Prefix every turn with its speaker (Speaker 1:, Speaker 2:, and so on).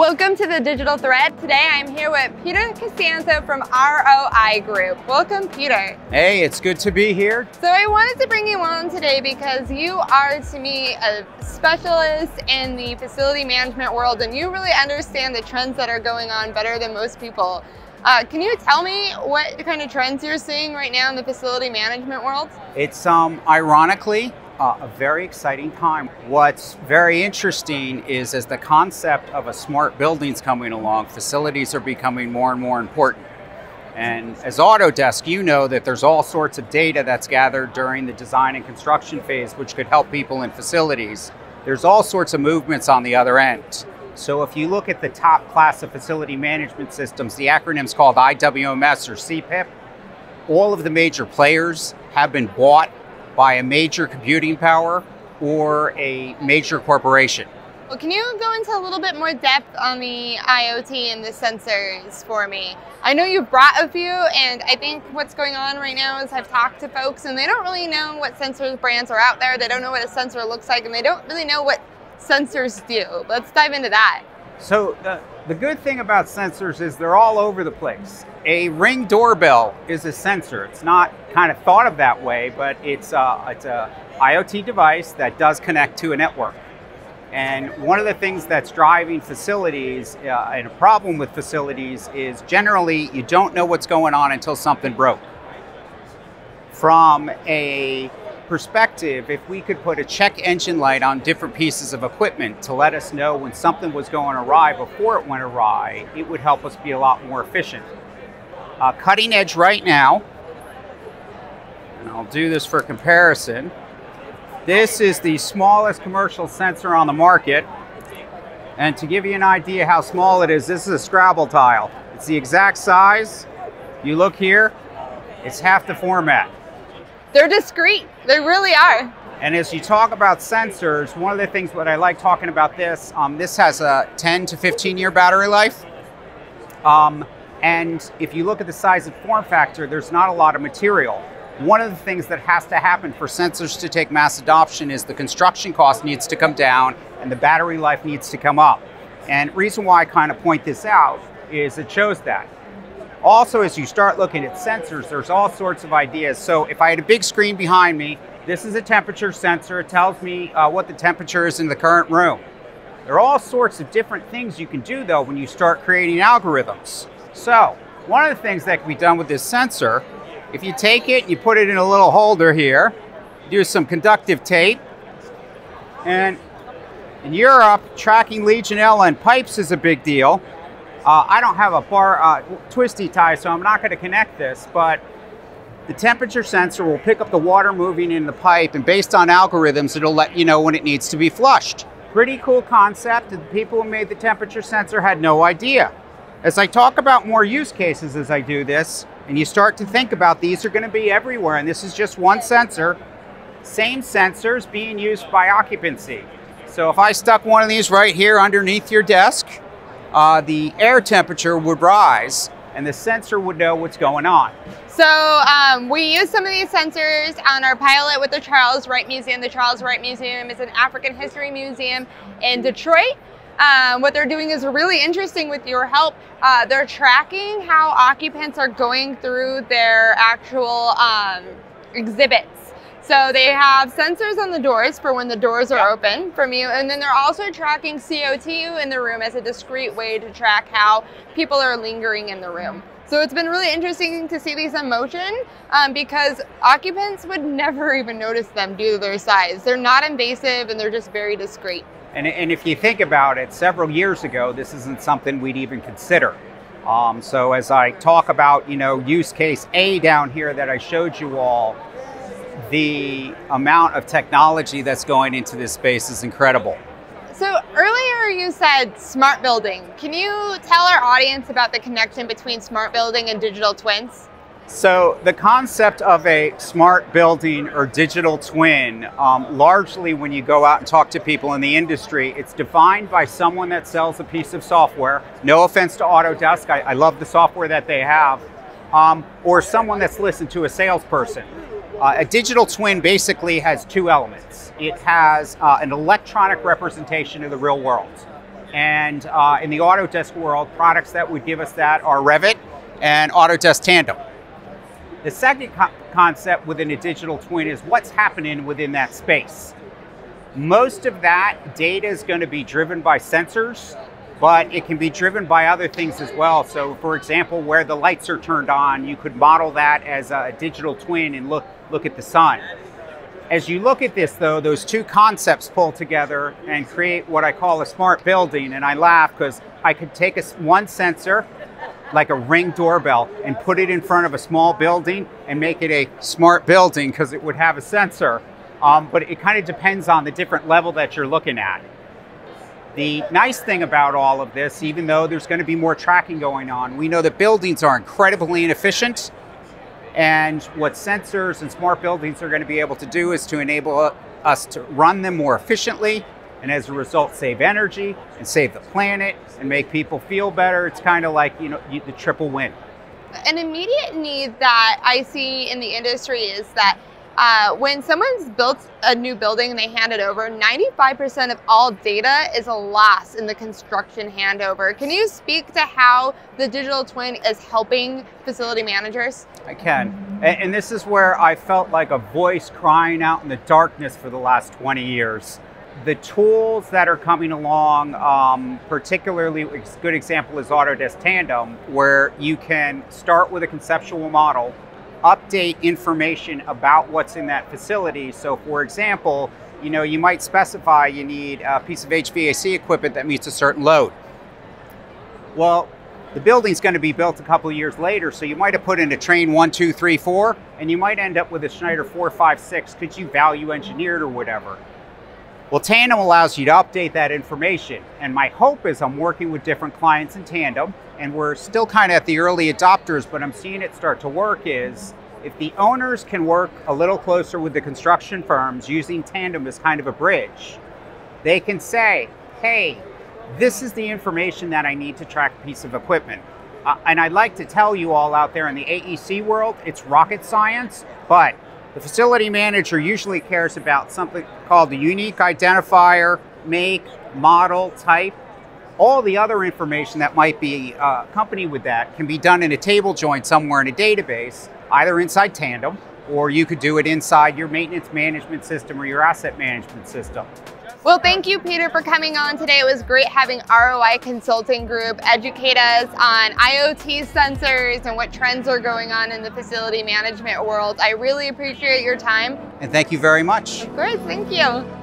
Speaker 1: Welcome to the Digital Thread. Today I'm here with Peter Costanzo from ROI Group. Welcome, Peter.
Speaker 2: Hey, it's good to be here.
Speaker 1: So I wanted to bring you on today because you are, to me, a specialist in the facility management world and you really understand the trends that are going on better than most people. Uh, can you tell me what kind of trends you're seeing right now in the facility management world?
Speaker 2: It's um, ironically uh, a very exciting time. What's very interesting is as the concept of a smart buildings coming along, facilities are becoming more and more important. And as Autodesk, you know that there's all sorts of data that's gathered during the design and construction phase, which could help people in facilities. There's all sorts of movements on the other end. So if you look at the top class of facility management systems, the acronym's called IWMS or CPIP, all of the major players have been bought by a major computing power or a major corporation.
Speaker 1: Well, can you go into a little bit more depth on the IoT and the sensors for me? I know you've brought a few, and I think what's going on right now is I've talked to folks and they don't really know what sensors brands are out there. They don't know what a sensor looks like, and they don't really know what sensors do. Let's dive into that.
Speaker 2: So the, the good thing about sensors is they're all over the place. A ring doorbell is a sensor. It's not kind of thought of that way, but it's a, it's a IoT device that does connect to a network. And one of the things that's driving facilities uh, and a problem with facilities is generally you don't know what's going on until something broke. From a perspective, if we could put a check engine light on different pieces of equipment to let us know when something was going awry before it went awry, it would help us be a lot more efficient. Uh, cutting edge right now, and I'll do this for comparison. This is the smallest commercial sensor on the market. And to give you an idea how small it is, this is a Scrabble tile. It's the exact size. You look here, it's half the format.
Speaker 1: They're discreet. They really are.
Speaker 2: And as you talk about sensors, one of the things that I like talking about this, um, this has a 10 to 15 year battery life. Um, and if you look at the size and form factor, there's not a lot of material. One of the things that has to happen for sensors to take mass adoption is the construction cost needs to come down and the battery life needs to come up. And reason why I kind of point this out is it shows that. Also, as you start looking at sensors, there's all sorts of ideas. So if I had a big screen behind me, this is a temperature sensor. It tells me uh, what the temperature is in the current room. There are all sorts of different things you can do though when you start creating algorithms. So one of the things that can be done with this sensor, if you take it and you put it in a little holder here, do some conductive tape, and in Europe, tracking Legionella in pipes is a big deal. Uh, I don't have a bar uh, twisty tie, so I'm not going to connect this, but the temperature sensor will pick up the water moving in the pipe, and based on algorithms, it'll let you know when it needs to be flushed. Pretty cool concept. The people who made the temperature sensor had no idea. As I talk about more use cases as I do this, and you start to think about these are going to be everywhere, and this is just one sensor, same sensors being used by occupancy. So if I stuck one of these right here underneath your desk, uh, the air temperature would rise and the sensor would know what's going on.
Speaker 1: So um, we use some of these sensors on our pilot with the Charles Wright Museum. The Charles Wright Museum is an African history museum in Detroit. Um, what they're doing is really interesting with your help. Uh, they're tracking how occupants are going through their actual um, exhibits. So they have sensors on the doors for when the doors are open from you, and then they're also tracking CO2 in the room as a discrete way to track how people are lingering in the room. So it's been really interesting to see these in motion um, because occupants would never even notice them due to their size. They're not invasive and they're just very discreet.
Speaker 2: And, and if you think about it, several years ago, this isn't something we'd even consider. Um, so as I talk about, you know, use case A down here that I showed you all, the amount of technology that's going into this space is incredible.
Speaker 1: So earlier you said smart building. Can you tell our audience about the connection between smart building and digital twins?
Speaker 2: So the concept of a smart building or digital twin, um, largely when you go out and talk to people in the industry, it's defined by someone that sells a piece of software. No offense to Autodesk, I, I love the software that they have. Um, or someone that's listened to a salesperson. Uh, a digital twin basically has two elements. It has uh, an electronic representation of the real world. And uh, in the Autodesk world, products that would give us that are Revit and Autodesk Tandem. The second co concept within a digital twin is what's happening within that space. Most of that data is going to be driven by sensors, but it can be driven by other things as well. So for example, where the lights are turned on, you could model that as a digital twin and look, look at the sun. As you look at this though, those two concepts pull together and create what I call a smart building. And I laugh because I could take a, one sensor, like a ring doorbell, and put it in front of a small building and make it a smart building because it would have a sensor. Um, but it kind of depends on the different level that you're looking at. The nice thing about all of this, even though there's going to be more tracking going on, we know that buildings are incredibly inefficient. And what sensors and smart buildings are going to be able to do is to enable us to run them more efficiently and as a result save energy and save the planet and make people feel better. It's kind of like, you know, the triple win.
Speaker 1: An immediate need that I see in the industry is that uh, when someone's built a new building and they hand it over, 95% of all data is lost in the construction handover. Can you speak to how the digital twin is helping facility managers?
Speaker 2: I can. And, and this is where I felt like a voice crying out in the darkness for the last 20 years the tools that are coming along, um, particularly a good example is Autodesk Tandem, where you can start with a conceptual model update information about what's in that facility. So for example, you know, you might specify you need a piece of HVAC equipment that meets a certain load. Well, the building's going to be built a couple years later, so you might have put in a Trane one, two, three, four, and you might end up with a Schneider four, five, six, because you value engineered or whatever. Well, Tandem allows you to update that information. And my hope is I'm working with different clients in Tandem, and we're still kind of at the early adopters, but I'm seeing it start to work is if the owners can work a little closer with the construction firms using Tandem as kind of a bridge, they can say, hey, this is the information that I need to track a piece of equipment. Uh, and I'd like to tell you all out there in the AEC world, it's rocket science, but the facility manager usually cares about something called the unique identifier, make, model, type. All the other information that might be uh, accompanied with that can be done in a table join somewhere in a database, either inside Tandem, or you could do it inside your maintenance management system or your asset management system.
Speaker 1: Well, thank you, Peter, for coming on today. It was great having ROI Consulting Group educate us on IoT sensors and what trends are going on in the facility management world. I really appreciate your time.
Speaker 2: And thank you very much.
Speaker 1: Of course, thank you.